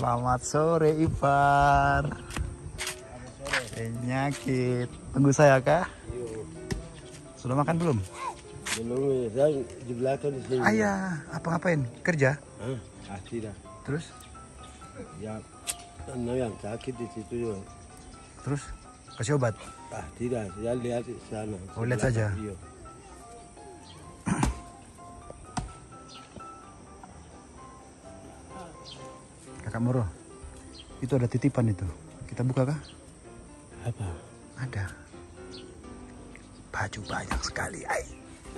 Selamat sore Ipar. Penyakit. Tunggu saya kah? Sudah makan belum? Belum, saya di belakang di sini. Ayah, apa ngapain? Kerja? Hah? Ah, tidak. Terus? Ya, no yang sakit di situ juga. Terus? Kasih obat? Ah, tidak. Saya lihat di sana. Oh, lihat saja. Iya. Kakak Moro, itu ada titipan itu. Kita buka kah? Apa? Ada. Baju banyak sekali. Ay.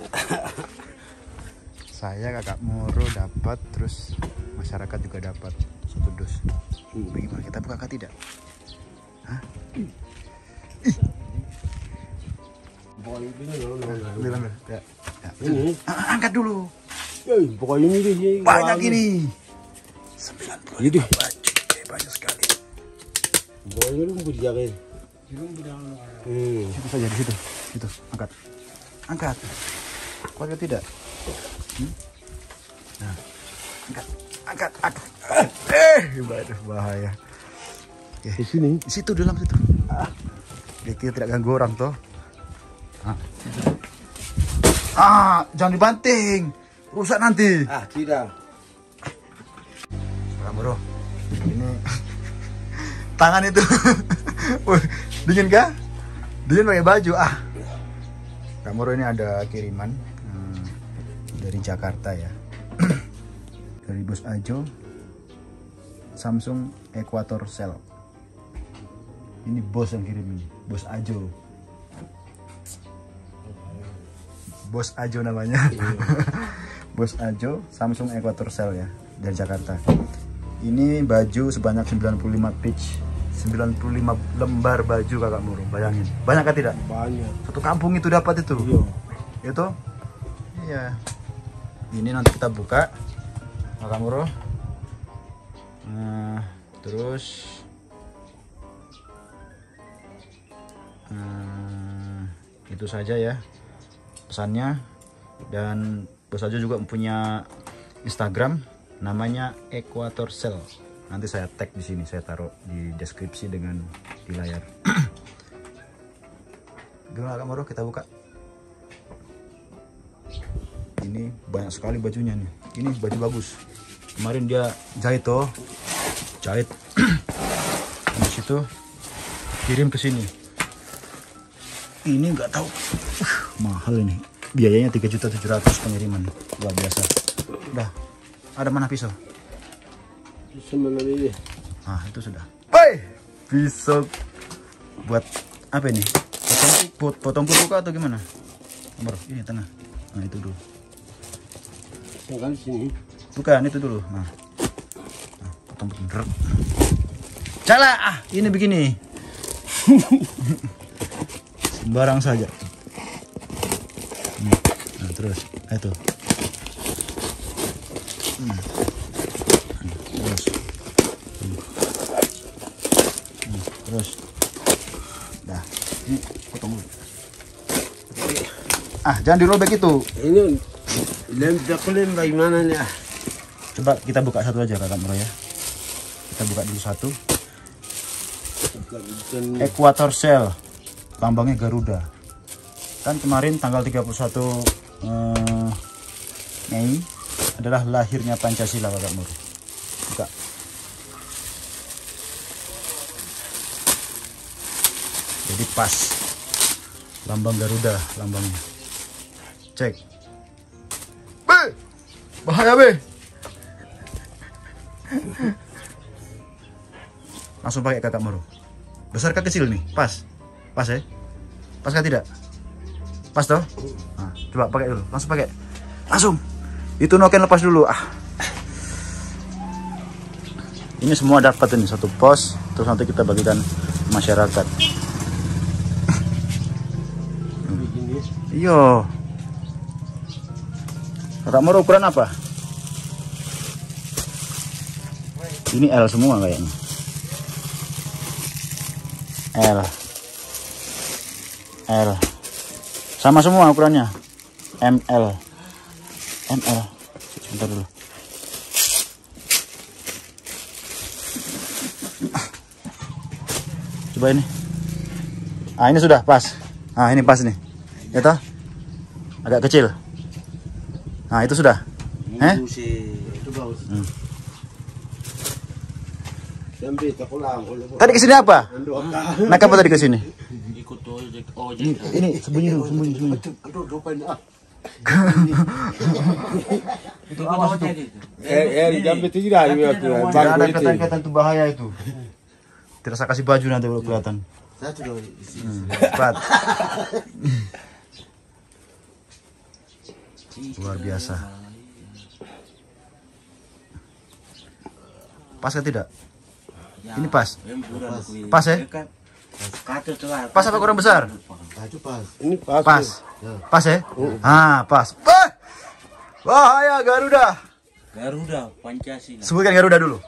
Saya kakak Moro dapat, terus masyarakat juga dapat satu dus. Hmm. Bagaimana kita buka kah tidak? Ini. Ambil, ambil. Ya. Ya. Ini, angkat dulu. eh, pokoknya ini di sini. Banyak ini. 90 Ini. baju. Eh, banyak sekali. Pokoknya lu berjaga. Hmm. Situ saja di situ. Situ, angkat. Angkat. Kuat atau tidak? Hmm? Nah, angkat. Angkat. Aduh. Eh, waduh, bahaya. Di sini. Di situ dalam situ. Ah. Kita tidak ganggu orang toh. Ah. Ah, jangan dibanting. Rusak nanti. Ah, tidak. Tangan itu. Dingin kah? Dingin pakai baju ah. Moro ini ada kiriman hmm, dari Jakarta ya. dari Bos Ajo Samsung Equator Cell. Ini bos yang kirim ini, Bos Ajo. Bos Ajo namanya. Bos Ajo Samsung Equator Cell ya dari Jakarta. Ini baju sebanyak 95 pitch. 95 lembar baju kakak muru, bayangin. Banyak kan tidak? Banyak. Satu kampung itu dapat itu. Iya. Itu? Iya. Ini nanti kita buka. Kakak muru. Nah, terus Hmm, itu saja ya pesannya dan bos aja juga punya Instagram namanya Equator Cell nanti saya tag di sini saya taruh di deskripsi dengan di layar. Gimana Kak Moro? Kita buka. Ini banyak sekali bajunya nih. Ini baju bagus. Kemarin dia jahit toh jahit. Di situ kirim ke sini. Ini nggak tahu. Uh, mahal ini. Biayanya 3.700 pengiriman. Luar biasa. Udah. Ada mana pisau Bisa mana ini? ah itu sudah. Woi pisau buat apa ini? Potong pot, potong kuku atau gimana? Nomor ini tengah. Nah itu dulu. Di sini. bukan itu dulu. Nah, nah potong potong. Cala! Ah ini begini. Sembarang saja. Nah terus. Ah, itu. Hmm, terus Hmm. Hmm, terus. Dah. Ini potong dulu. Ah jangan dirobek itu. Ini lem dakulim bagaimana nih? Ah, coba kita buka satu aja kakak Muro ya. Kita buka dulu satu. Equator Cell. Lambangnya Garuda. Kan kemarin tanggal 31 eh, Mei adalah lahirnya Pancasila Kakak Mur buka jadi pas. Lambang Garuda lambangnya. Cek. Be bahaya be langsung pakai kakak Moro. Besar kah kecil nih. Pas. Pas ya pas kah tidak? Pas toh? Nah, coba pakai dulu. Langsung pakai. Langsung. Itu noken lepas dulu. Ah. Ini semua dapat ini. Satu pos. Terus nanti kita bagikan masyarakat iyo kakak Moro ukuran apa? Ini L semua kayaknya. L. L. Sama semua ukurannya. ML ML sebentar dulu. Coba ini. Ah ini sudah pas. Ah ini pas nih. Ya toh agak kecil. Nah itu sudah. Eh itu bagus. Hmm. Tadi ke sini apa? Ando naik apa tadi ke sini? Ikut ojek. Ojek. Ini sembunyi dulu sembunyi sembunyi Aduh, lupa ini. Ah. itu ojek itu Eh, eh, jam tidak ini aku. Tidak ada kelihatan-kelihatan itu bahaya itu. Tidak usah kasih baju nanti kalau kelihatan. Satu dong. Hmm, cepat luar biasa pas atau tidak Ini pas? Pas, ya? Lah. pas apa kurang besar. Ini pas. pas Ya. pas ya ah pas Eh! bahaya Garuda Garuda Pancasila. sebutkan Garuda dulu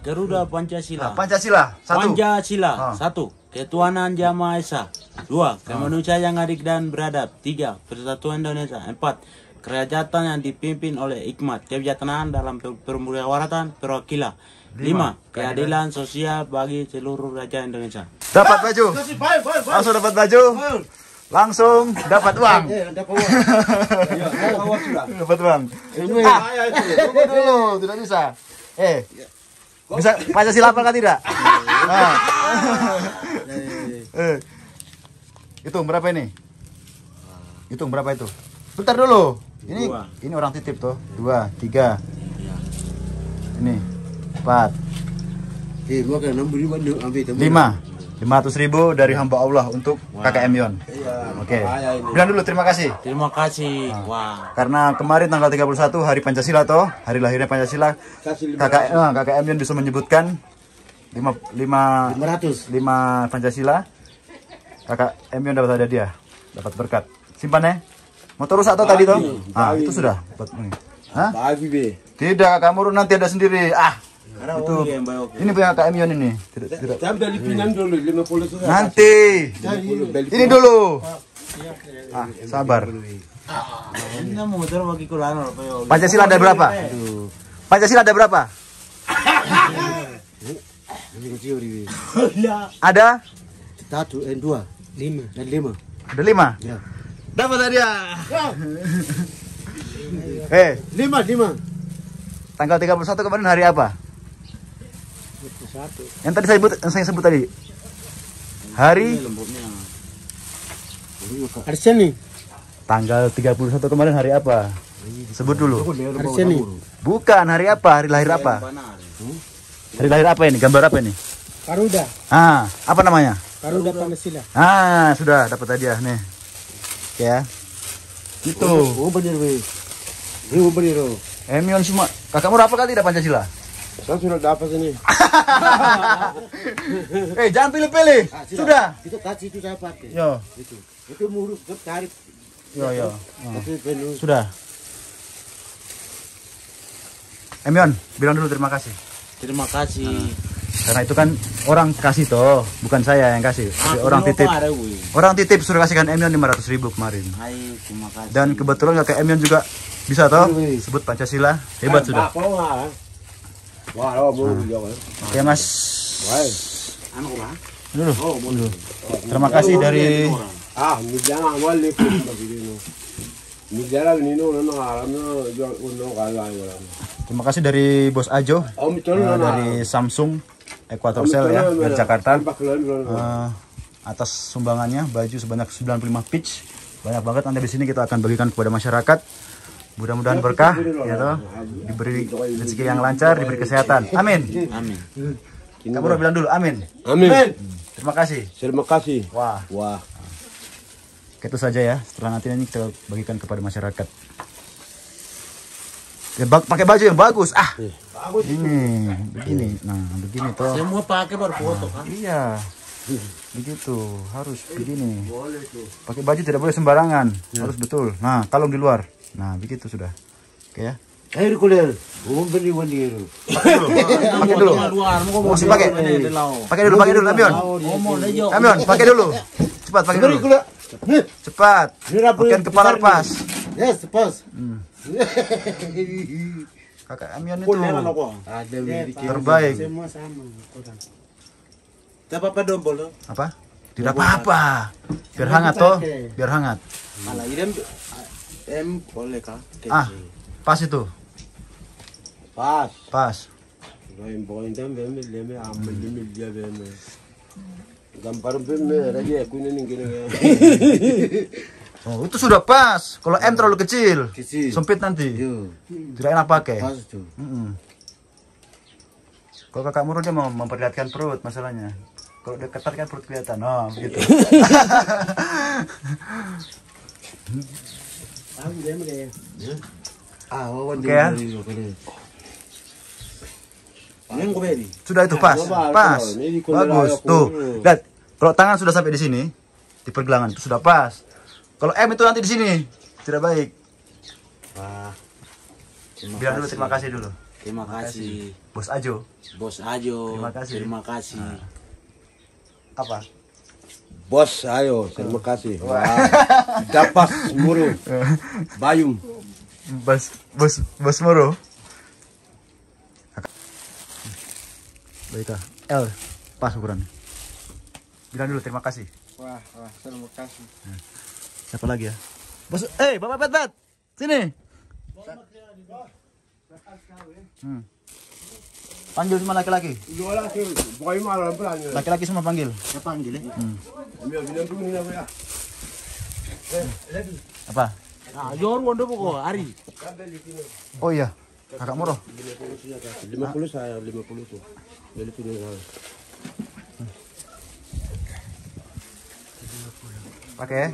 Garuda Pancasila. Pancasila satu Pancasila Ah. satu ketuhanan Yang Maha Esa dua kemanusiaan yang adil dan beradab. Tiga persatuan Indonesia. Empat kerajaan yang dipimpin oleh hikmat. Kebijaksanaan dalam per- permusyawaratan perwakilan. Lima keadilan. Sosial bagi seluruh rakyat Indonesia. Dapat baju? Langsung dapat baju? Langsung dapat uang? Eh. Ya, sudah. dapat uang? Ini Ah. tunggu dulu tidak bisa. Eh bisa Pancasila apa kan tidak? Ah. Hitung berapa ini? Hitung berapa itu? Bentar dulu. Ini Dua. ini orang titip tuh. Dua tiga. Ya. ini empat. Eh, lima. Lima ratus ribu dari hamba Allah untuk KKM Yon Iya. oke. Ini. bilang dulu terima kasih. Terima kasih. Wah. Karena kemarin tanggal 31 hari Pancasila toh. Hari lahirnya Pancasila. KKM, KKM Yon bisa menyebutkan lima, lima, lima ratus. lima Pancasila KKM Yon dapat ada dia dapat berkat. Simpan ya motor rusak atau tadi toh? Ah itu sudah. Dapat ini. Hah? Bagi be. tidak kamu nanti ada sendiri. Ah Ada itu. ini punya KKM Yon ini. Tidak, tidak. Jam dari pinang dulu lima puluh sudah. nanti. Ini dulu. Ah sabar. Ya? Pancasila ada berapa? Pancasila ada berapa? Ada? Satu, eh, dua, lima, dan lima. ada lima? Ya. dapat hadiah. Eh. Lima, lima. tanggal 31 kemarin hari apa? Satu. yang tadi saya sebut yang saya sebut tadi. Hari? Lembutnya. Hari Senin. tanggal 31 kemarin hari apa? Sebut dulu. Hari Senin. bukan hari apa? Hari lahir apa? Hari lahir apa ini? Gambar apa ini? Karuda. ah apa namanya Karuda Pancasila. ah sudah dapat hadiah nih oke ya itu Oh, bener be. Ini bener oh. Emion semua kakakmu rapal kan tidak Pancasila Saya sudah dapat ini. eh jangan pilih-pilih sudah Itu kasih itu saya pakai. yo Itu. Itu murus tarik. yo yo Oh. Itu penuh. sudah Emion bilang dulu terima kasih terima kasih karena itu kan orang kasih toh bukan saya yang kasih. Tapi Aku orang titip. orang titip suruh kasihkan Emion 500 ribu kemarin. Hai, terima kasih. Dan kebetulan kakak Emion juga bisa toh sebut Pancasila. Hebat sudah. Oke mas. Dulu. Dulu. Terima kasih dari Ah, kala yo. terima kasih dari bos Ajo. Oh, eh, dari Samsung Equator Cell ya dari Jakarta. Eh, atas sumbangannya baju sebanyak 95 pitch. Banyak banget nanti di sini kita akan bagikan kepada masyarakat. Mudah-mudahan berkah ya toh diberi rezeki yang lancar diberi kesehatan. Amin. Amin. Kamu udah bilang dulu amin. Amin. terima kasih. Terima kasih. wah. Wah. itu saja ya setelah nanti ini kita bagikan kepada masyarakat. Ya, pakai baju yang bagus. Ah ini begini nah begini toh. Semua pakai baru foto kan iya. Begitu harus begini. Pakai baju tidak boleh sembarangan. Harus betul. Nah kalung di luar. Nah begitu sudah. Oke ya. Air kuler. Oh, beri wali itu. pakai dulu. Pakai dulu. Masih pakai. Pakai dulu pakai dulu Amion. Amion pakai dulu. Cepat pakai dulu. cepat. Pakaian kepala pas Yes, pas. kakak Amion itu Ada beri. terbaik Semua sama. orang. Tak apa-apa dombol tuh. Apa? Tidak apa-apa. Biar hangat toh, biar hangat. Malah idem em boleh kah? Ah, pas itu. Pas. Pas. Gambar ben me raja aku ini gini. Oh, itu sudah pas. Kalau M terlalu kecil, Kecil. sempit nanti. Yo, Tidak enak pakai. pas tuh. Mm-mm. Kalau kakak dia mau memperlihatkan perut masalahnya. Kalau dia ketat kan perut kelihatan. Oh, begitu. Ah, Oke ya. Sudah itu pas. Pas. Bagus. Tuh. Lihat. Kalau tangan sudah sampai di sini, di pergelangan itu sudah pas. Kalau M itu nanti di sini, tidak baik. Wah. Terima Bilang dulu terima kasih dulu. Terima kasih. Bos Ajo. Bos Ajo. Terima kasih. Terima kasih. Apa? Bos, ayo, terima kasih. Wah, dapat muru, bayum. Bos bos bos Moro. Baik ah. L pas ukurannya. Bilang dulu terima kasih. Wah, wah, terima kasih. Siapa lagi ya? Bos, eh, Bapak Pet Pet, sini. Hmm. Panggil semua laki-laki. Laki-laki semua panggil. Saya panggil ya. Ambil bilang dulu ni apa ya? Apa? Nah, jor wondo pokok hari. Oh iya, kakak Moro. Lima puluh saya, lima puluh tuh. Jadi Pakai ya.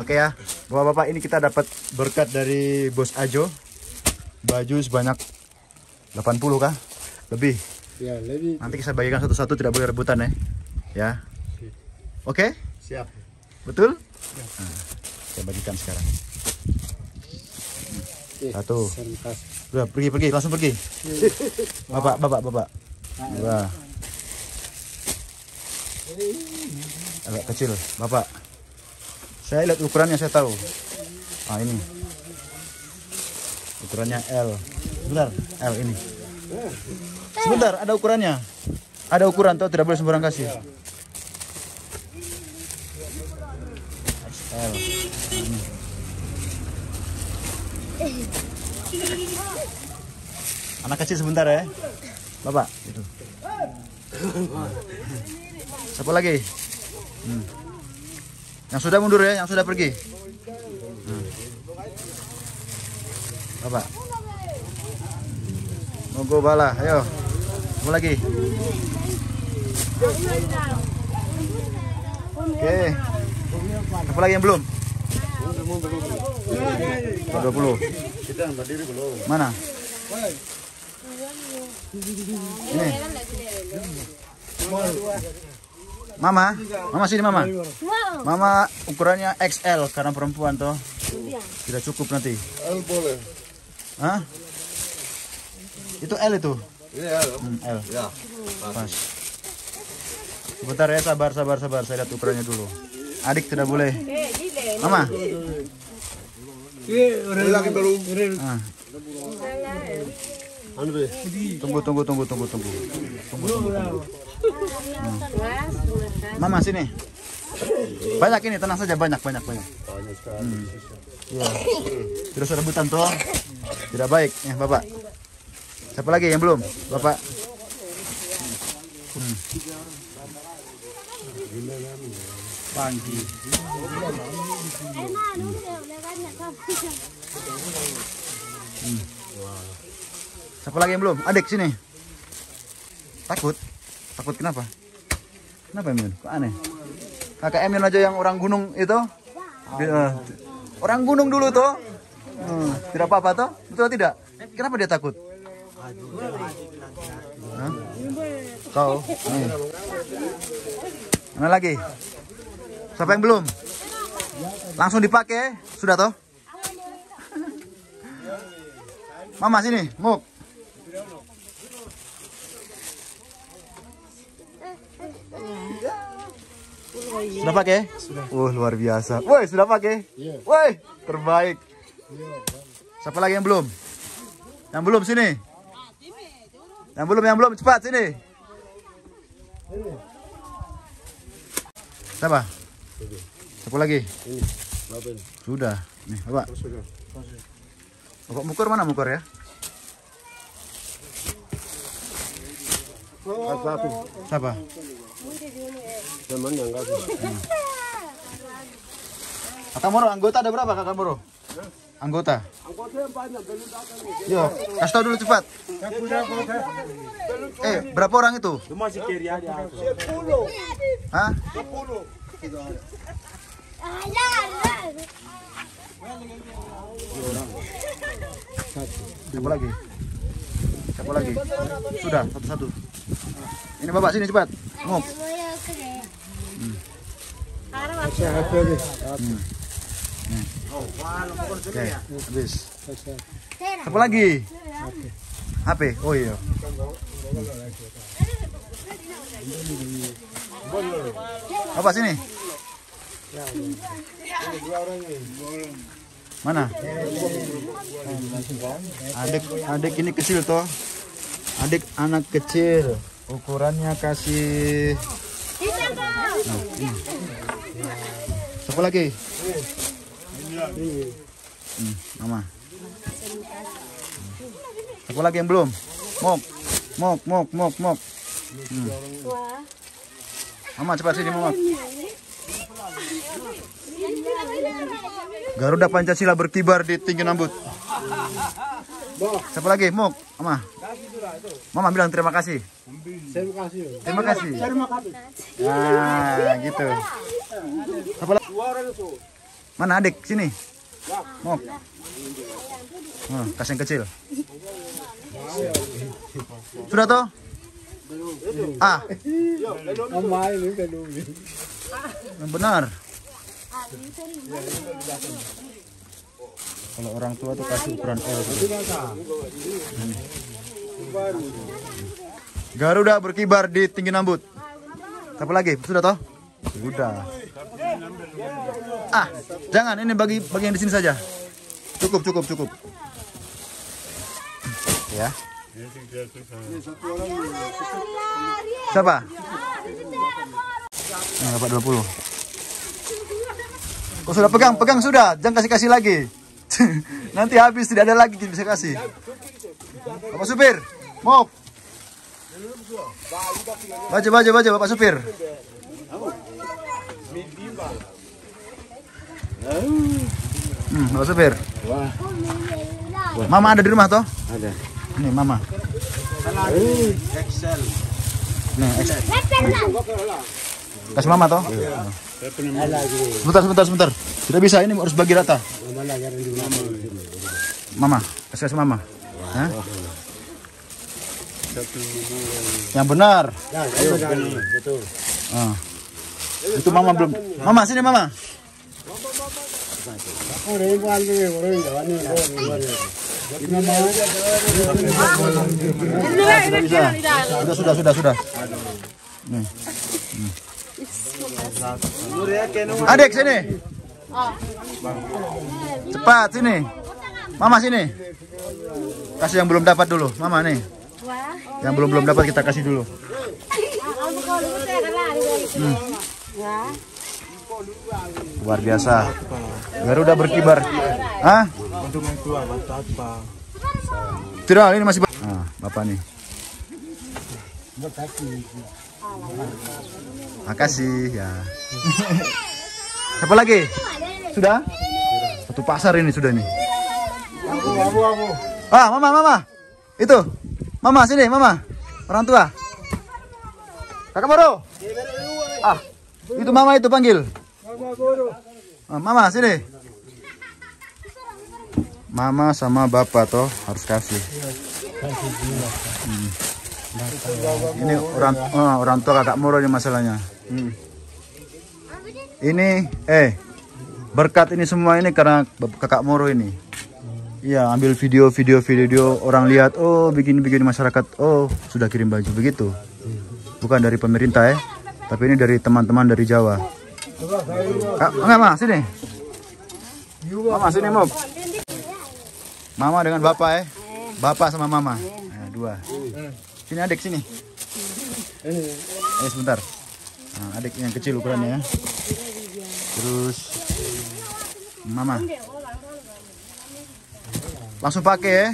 Oke ya. Bapak-bapak ini kita dapat berkat dari Bos Ajo. Baju sebanyak 80 kah? Lebih. Ya, lebih Nanti kita bagikan satu-satu tidak boleh rebutan ya. Ya. Oke? siap. Betul? Nah, saya bagikan sekarang. Satu. Terima kasih. Udah, pergi, pergi, langsung pergi. Bapak, bapak, bapak. Dua. Agak kecil, bapak. Saya lihat ukurannya, saya tahu. Ah, ini. Ukurannya L. Sebentar, L ini. Sebentar, ada ukurannya. Ada ukuran tuh, tidak boleh sembarang kasih. Ini. Anak kecil sebentar ya. Bapak, itu. Siapa lagi? Hmm. Yang sudah mundur ya, yang sudah pergi. Hmm. Bapak. Mogo bala, ayo. Siapa lagi? Oke. Siapa lagi yang belum? 20. Mana? Ini. Mama, Mama sini Mama. Mama ukurannya XL karena perempuan toh. Tidak cukup nanti. L boleh. Hah? Itu L itu. Iya, Hmm, L. ya. Pas. Sebentar ya, sabar, sabar, sabar. Saya lihat ukurannya dulu. Adik tidak boleh. Mama. lagi belum. Ah, Anu tunggu, tunggu, tunggu, tunggu, tunggu. Tunggu, tunggu, tunggu. Hmm. Mama sini. Banyak ini, tenang saja, banyak, banyak, banyak. Hmm. Iya. Terus rebutan tuh. Tidak baik, ya Bapak. Siapa lagi yang belum? Bapak. Hmm. Panggi. Siapa lagi yang belum? Adik sini. Takut? Takut kenapa? Kenapa Mion? Kok aneh? Kakak Emin aja yang orang gunung itu? Dia- orang gunung dulu tuh. Hmm, tidak apa-apa toh? Betul tidak? Kenapa dia takut? Hah? Kau? Nih. Mana lagi? Siapa yang belum? Langsung dipakai? Sudah toh? Mama sini, Muk. Sudah pakai? Sudah. Wah, luar biasa. Woi, sudah pakai? Iya. Woi, terbaik. Siapa lagi yang belum? Yang belum sini. Yang belum, yang belum cepat sini. Siapa? Siapa lagi? Ini. Sudah. Nih, Bapak. Bapak Mukor mana Mukor ya? Satu. Siapa? Teman yang kasih. Kakak Moro, anggota ada berapa Kakak Moro? Anggota. Anggota yang banyak, belum datang. Yo, kasih tahu dulu cepat. Eh, berapa orang itu? Cuma si kiri aja. Hah? Siapa lagi? Siapa lagi? Sudah, satu-satu. Ini bapak sini cepat. Ngop. Oke, habis. Siapa lagi? HP. Oh iya. Bapak sini. Mana? Adik adik ini kecil toh. Adik anak kecil. Ukurannya kasih Nah, ini. Siapa lagi? Hmm, mama. Siapa lagi yang belum? Mok. Mok, mok, mok, mok. Hmm. Mama cepat sini, mama. Garuda Pancasila berkibar di tinggi rambut. Siapa lagi? Mok, Mama. Mama bilang terima kasih. Terima kasih. Terima kasih. Nah, gitu. Siapa lagi? Mana adik? Sini. Mok. Oh, kasih yang kecil. Sudah toh? Ah, benar. Kalau orang tua tuh kasih ukuran L. Garuda berkibar di tinggi rambut. Apa lagi? Sudah toh? Sudah. Ah, jangan ini bagi bagi yang di sini saja. Cukup, cukup, cukup. Ya. Siapa? Nah, dapat 20. Oh sudah pegang, pegang sudah. Jangan kasih-kasih lagi. Nanti habis tidak ada lagi kita bisa kasih. Bapak supir, mok. Baca, baca, baca, Bapak supir. Hmm, Bapak supir. Mama ada di rumah toh? ada. Ini mama. Excel. Nih, X. Kasih mama toh? Sebentar, sebentar, sebentar. Tidak bisa, ini harus bagi rata. Mama, kasih kasih mama. Hah? Yang benar. Betul. Ah. Itu mama belum. Mama sini mama. Oh. Sudah, sudah, sudah, sudah. Nih. Hmm. Adik sini. Cepat sini. Mama sini. Kasih yang belum dapat dulu. Mama nih. Yang belum belum dapat kita kasih dulu. Luar biasa. Garuda berkibar. Hah? Tidak, ini masih. Ah, bapak nih. Makasih ya. Siapa lagi? Sudah? Satu pasar ini sudah nih. Ah, mama, mama. Itu. Mama sini, mama. Orang tua. Kakak Moro. Ah, itu mama itu panggil. Ah, mama sini. Mama sama bapak toh harus kasih. Hmm. Ini orang oh, orang tua kakak Moro ini masalahnya. Ini eh berkat ini semua ini karena kakak Moro ini. Iya ambil video video video orang lihat oh bikin bikin masyarakat oh sudah kirim baju begitu. Bukan dari pemerintah ya, tapi ini dari teman-teman dari Jawa. Kak, enggak mah sini. Mama sini mau. Mama dengan bapak ya. Bapak sama mama. Nah, dua. Sini adik sini. Eh sebentar. Nah, adik yang kecil ukurannya ya. Terus mama. Langsung pakai ya.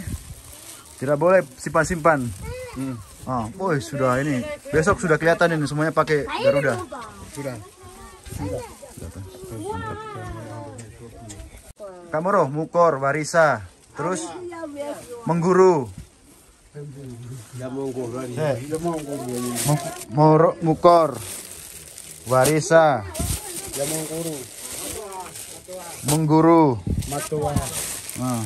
Tidak boleh simpan-simpan. Hmm. Oh, boy, sudah ini. Besok sudah kelihatan ini semuanya pakai Garuda. Sudah. Kamoro, Mukor, Warisa, terus Mengguru. Eh, Mukor, Warisa, Ya mengkuru. Mengguru, Matua. nah,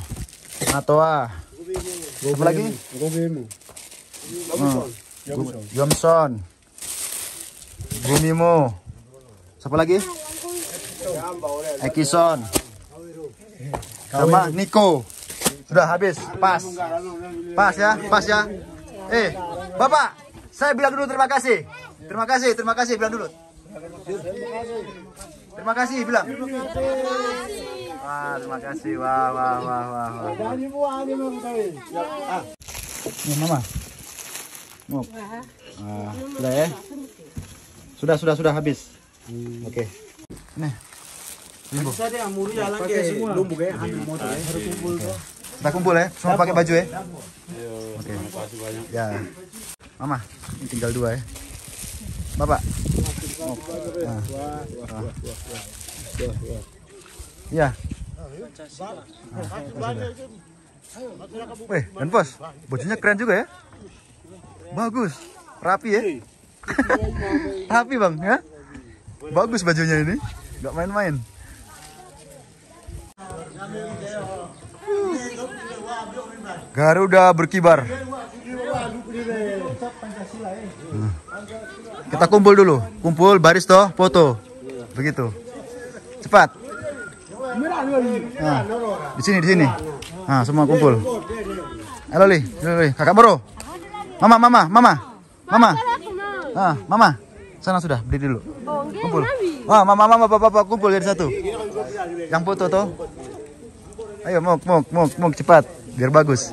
Natoa, apa lagi? Gobemu. Hmm. Gu- Johnson, Gumimo, siapa lagi? Ekison, sama Niko. Sudah habis, pas. Pas ya, pas ya. Eh, Bapak, saya bilang dulu terima kasih. Terima kasih, terima kasih bilang dulu. Terima kasih bilang. Wah, terima kasih. Wah, wah, wah, wah, wah. Nih, Mama. Mau. Ah, sudah ya? Sudah, sudah, sudah habis. Oke. Nih. Limbo. Kita kumpul ya, semua pakai baju ya. Oke. Ya. Mama, ini tinggal dua ya. Bapak. Oh. Nah. Ah. Ya. Weh, dan bos, bajunya keren juga ya. Bagus, rapi ya. rapi bang, ya. Bagus bajunya ini, nggak main-main. Garuda berkibar. Kita kumpul dulu, kumpul baris toh, foto, begitu. Cepat. Nah, di sini, di sini. Nah, semua kumpul. Halo li, kakak bro. Mama, mama, mama, mama. Ah, mama. Sana sudah, berdiri dulu. Kumpul. Wah, mama, mama, bapak, bapak, kumpul jadi satu. Yang foto toh. Ayo, mok, mok, mok, cepat, biar bagus.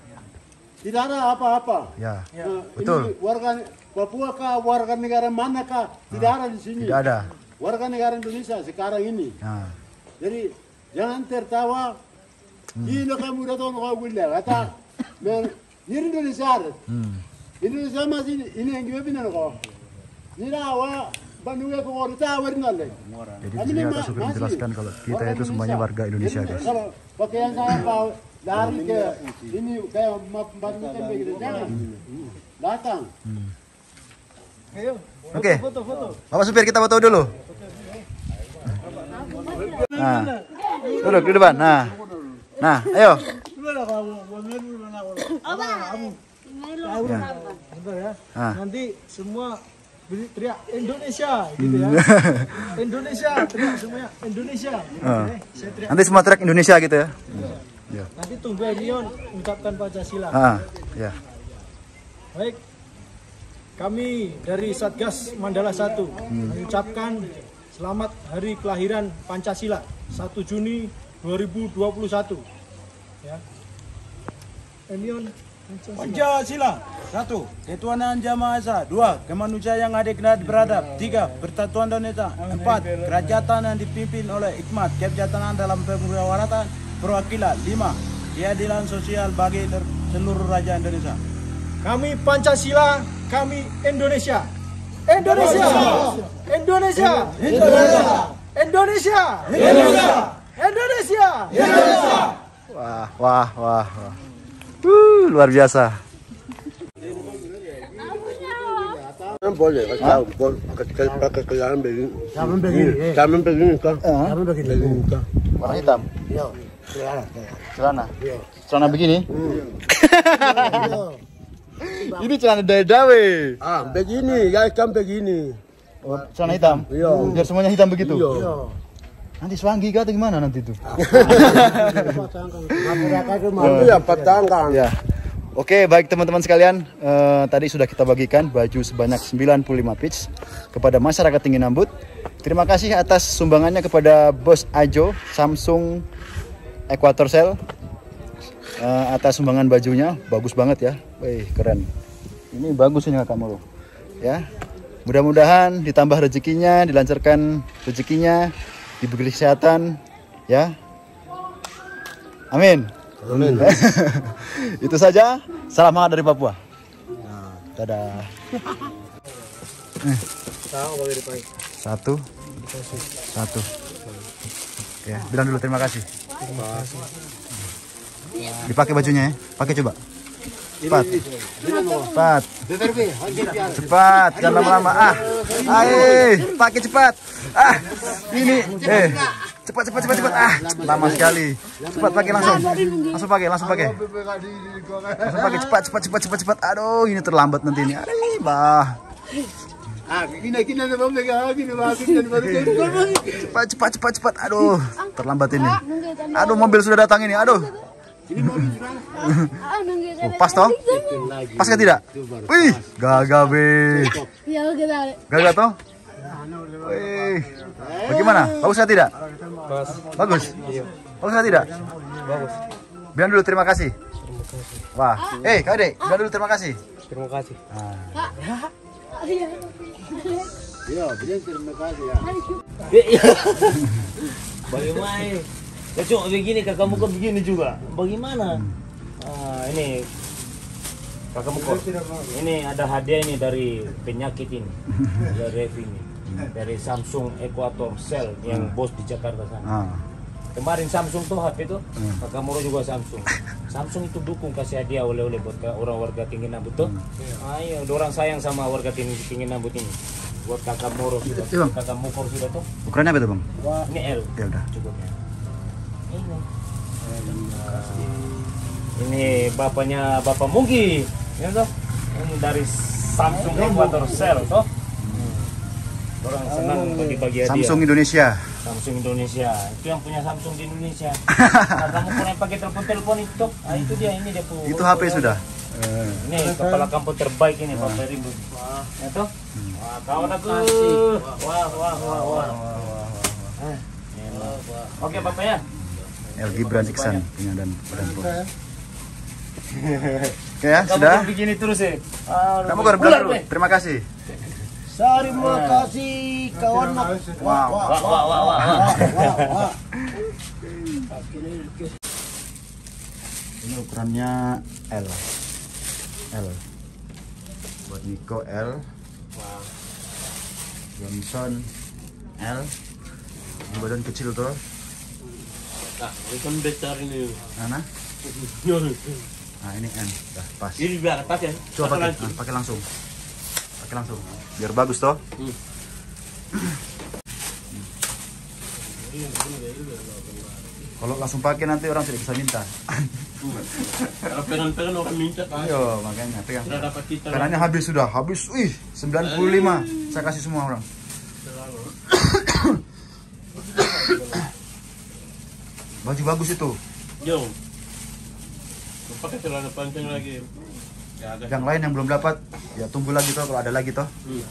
Tidak ada apa-apa. ya, Nah, betul. Ini warga Papua kah, warga negara mana kah? Tidak ada di sini. Tidak ada. Warga negara Indonesia sekarang ini. Nah, Jadi jangan tertawa. Ini kamu datang kau bilang kata, men, ini Indonesia. hmm. Indonesia masih ini yang gue bilang kau. Ini awa Bandung ya kau tahu nale. Jadi supir menjelaskan kalau kita itu semuanya warga Indonesia, guys. Kalau pakaian saya lari ke ini kayak Bandung kan begitu jangan. Datang. Oke. Bapak supir kita foto dulu. Nah, duduk di depan. Nah, nah, ayo. Ya. Nah. Nanti semua beri- teriak Indonesia gitu ya. Indonesia teriak semuanya Indonesia. Saya teriak. Nanti semua track Indonesia gitu ya. Ya. Nanti tunggu Enion ucapkan Pancasila. Ah, ya. Baik. Kami dari Satgas Mandala 1 mengucapkan selamat hari kelahiran Pancasila 1 Juni 2021. Ya. Enion Pancasila. Satu, ketuhanan Jamaah Esa. Dua, kemanusiaan yang adil dan beradab. Tiga, persatuan Indonesia. Empat, kerajaan yang dipimpin oleh hikmat kebijaksanaan dalam pemusyawaratan perwakilan. Lima, keadilan sosial bagi seluruh rakyat Indonesia. Kami Pancasila, kami Indonesia. Indonesia. Indonesia. Indonesia. Indonesia. Indonesia. Indonesia. Wah, wah, wah, wah. Uh, luar biasa. Boleh kalau tahu pakai pakai kelaran begini. Taman begini. Taman begini kan. Taman begini kan. Warna hitam. Iya. Celana. Celana begini. Ini celana dawe. Ah, begini, ya kan begini. Oh, celana hitam. Iya. Biar semuanya hitam begitu. Iya. Nanti swanggi kah atau gimana nanti itu? Itu ya patangan. Ya. Oke, baik teman-teman sekalian, eh, tadi sudah kita bagikan baju sebanyak 95 pitch kepada masyarakat Tinggi Nambut. Terima kasih atas sumbangannya kepada Bos Ajo Samsung Equator Cell eh, atas sumbangan bajunya, bagus banget ya. Wih, keren. Ini bagus ini kamu loh. Ya. Mudah-mudahan ditambah rezekinya, dilancarkan rezekinya, diberi kesehatan, ya. Amin. Amin. Itu saja. Salam hangat dari Papua. Dadah. Satu. Satu. Oke, bilang dulu terima kasih. Dipakai bajunya ya. Pakai coba. Cepat. Cepat. Cepat, jangan lama-lama. Ah. Ayo, pakai cepat. Ah. Ini eh cepat cepat cepat cepat. Ah, lama sekali. Cepat pakai langsung. Langsung pakai, langsung pakai. Langsung pakai cepat cepat cepat cepat cepat. Aduh, ini terlambat nanti ini. Aduh, bah. Ah. Cepat cepat cepat cepat. Aduh, terlambat ini. Aduh, mobil sudah datang ini. Aduh. Oh, pas toh? Pas kan tidak? Wih, gagal be. Ya. Gagal toh? Wih. Bagaimana? Bagus kan tidak? Bagus. Bagus kan tidak? Bagus. Bilang dulu terima kasih. Wah, eh Kak Dek, bilang dulu terima kasih. Terima kasih. Iya. Iya, terima kasih ya. Bagaimana? Ya cuma begini kakak muka begini juga. Bagaimana? Ah, ini kakak muka. Ini ada hadiah ini dari penyakit ini. Dari Revi ini. Dari Samsung Equator Cell yang bos di Jakarta sana. Ah, Kemarin Samsung tuh HP itu, kakak Muro juga Samsung. Samsung itu dukung kasih hadiah oleh-oleh buat orang warga tinggi nambut tuh. Ayo, orang sayang sama warga tinggi, tinggi nambut ini. Buat kakak Muro sudah, Iya, Bang. kakak Mukor sudah tuh. ukurannya apa tuh bang? Ini L. Ya udah. cukup ya. Ini. Ini bapaknya Bapak Mugi, ya toh? Ini dari Samsung Equator Cell toh. Orang senang bagi-bagi hadiah. Samsung Indonesia. Samsung Indonesia. Itu yang punya Samsung di Indonesia. nah, kamu pernah pakai telepon-telepon itu? Ah, itu dia ini dia punya. Itu HP sudah. Eh, Ini kepala kampung terbaik ini Pak Peribu. Ya toh? Wah, kawan aku. Wah, wah, wah, wah. Eh. Oke, Bapak ya. LG Brand Iksan punya dan dan bos. Oke ya, Kamu sudah. kan begini terus ya. Kamu bulan, dulu. Terima kasih. Terima kasih kawan. Wow. Wah, wah, wah, wah, wah. Ini ukurannya L. L. Buat Nico L. Johnson L. Ini badan kecil tuh. Nah, ini kan besar ini. Mana? Nah ini N. Dah pas. Ini biar atas ya. Coba pakai, Satu lagi. ah, pakai langsung. Pakai langsung. Biar bagus toh. Hmm. Kalau langsung pakai nanti orang tidak bisa minta. Kalau peran-peran orang minta kan. Ayo makanya pegang. Karena habis sudah, habis. Wih, 95. Saya kasih semua orang. Baju bagus itu. Jom. Pakai celana panjang lagi. Ya, ada. Yang lain yang belum dapat, ya tunggu lagi toh kalau ada lagi toh. Hmm.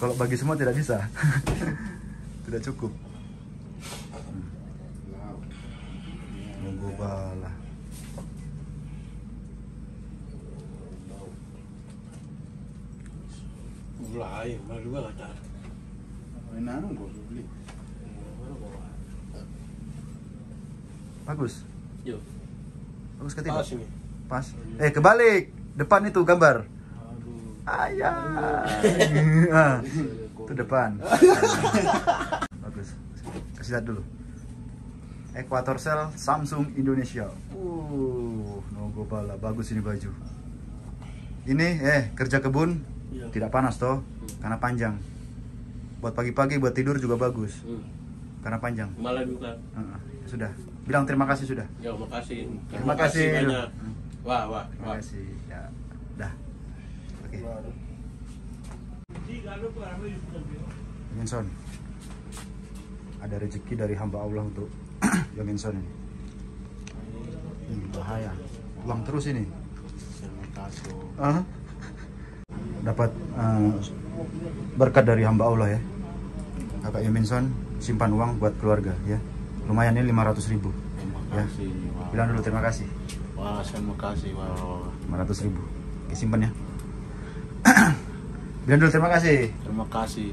Kalau bagi semua tidak bisa. tidak cukup. Nunggu bala. Mulai, malu juga kata. Bagus. Yo. Bagus ke tidak? Pas. Eh kebalik. Depan itu gambar. Ayah. Ah, itu depan. Bagus. Kasih lihat dulu. Equator Cell Samsung Indonesia. Uh, nogo bala bagus ini baju. Ini eh kerja kebun Iya. tidak panas toh karena panjang. Buat pagi-pagi buat tidur juga bagus Hmm. karena panjang. Malah juga. Heeh, sudah. Bilang terima kasih sudah. Ya, makasih. Terima kasih. banyak. Wah, wah, Terima kasih. Ya. Dah. Oke. Yominson. Ada rezeki dari hamba Allah untuk Yominson ini. Ini bahaya. Uang terus ini. Terima kasih. Ah. Dapat eh, berkat dari hamba Allah ya. Kakak Yominson simpan uang buat keluarga ya. Lumayan ini 500 ribu. Terima Ya. kasih. Wah. Bilang dulu terima kasih. Wah, terima kasih. Wah. 500 ribu. Oke, simpan ya. Bilang dulu terima kasih. Terima kasih.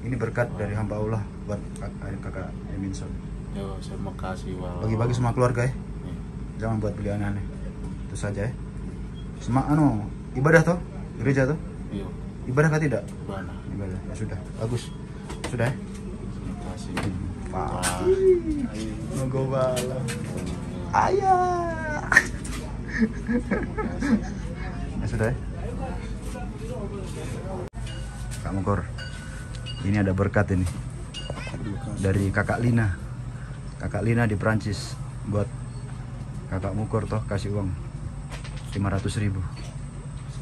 Ini berkat dari hamba Allah buat kakak, kakak Eminson. Yo, terima kasih. Wah. Bagi-bagi sama keluarga ya. Ya. Jangan buat beli aneh-aneh. Itu saja ya. Sema anu ibadah toh gereja toh Yo, ibadah kah tidak? mana? Ibadah ya sudah bagus sudah ya. Terima kasih. Pak. Wah. Nogo bala. Ayah. Ya sudah ya. Kak Mugor. Ini ada berkat ini dari Kakak Lina. Kakak Lina di Prancis buat Kakak Mugor toh kasih uang 500 ribu.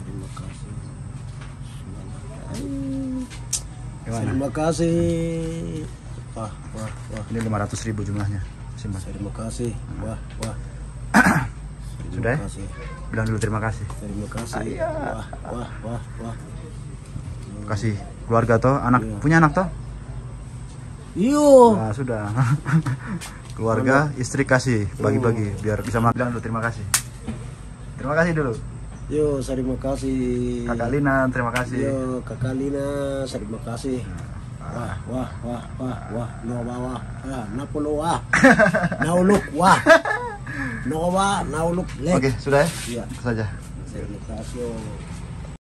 Terima kasih. Gimana? Terima kasih. Wah, wah, wah. Ini 500 ribu jumlahnya. Simpan. Terima kasih. Wah, wah. Sudah ya? Bilang dulu terima kasih. Terima kasih. Wah, wah, wah, wah. Kasih keluarga toh, anak Iya. punya anak toh? Yo. Nah, sudah. keluarga, istri kasih bagi-bagi biar bisa makan. Bilang dulu terima kasih. Terima kasih dulu. Yo, terima kasih. Kakak Lina, terima kasih. Yo, Kakak Lina, terima kasih. Wah, wah, wah, wah, wah, no wah, ah, wah, nauluk wah, no wah, nauluk lek. Oke, sudah ya? Iya. Saja. Yo.